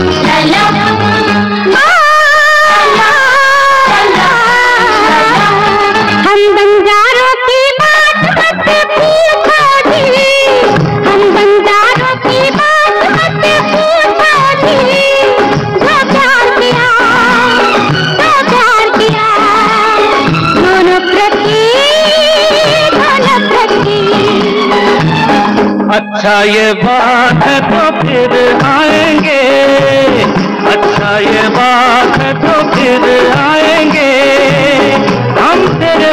ललम अच्छा ये बात है तो फिर आएँगे। अच्छा ये बात है तो फिर आएँगे। हम तेरे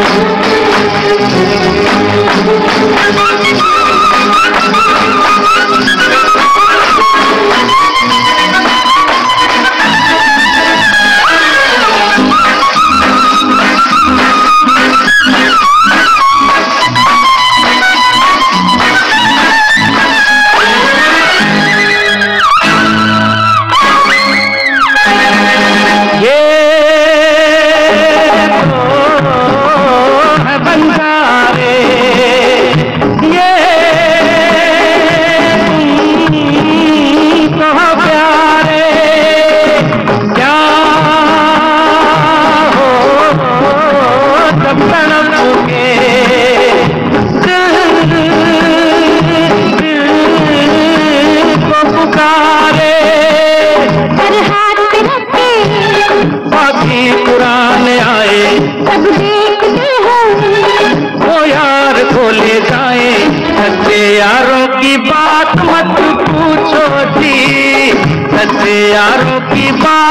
यारों की बात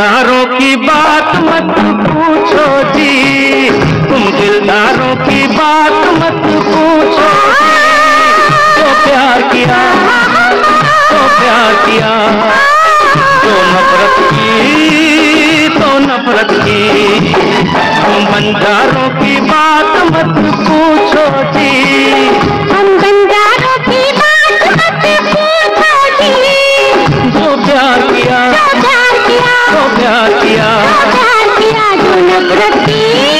दिलदारों की बात मत पूछो जी। तुम दिलदारों की बात मत पूछो तो प्यार किया तो प्यार किया तो नफरत की तो नफरत की। तुम बंदारों प्यार किया। जो नफरत की?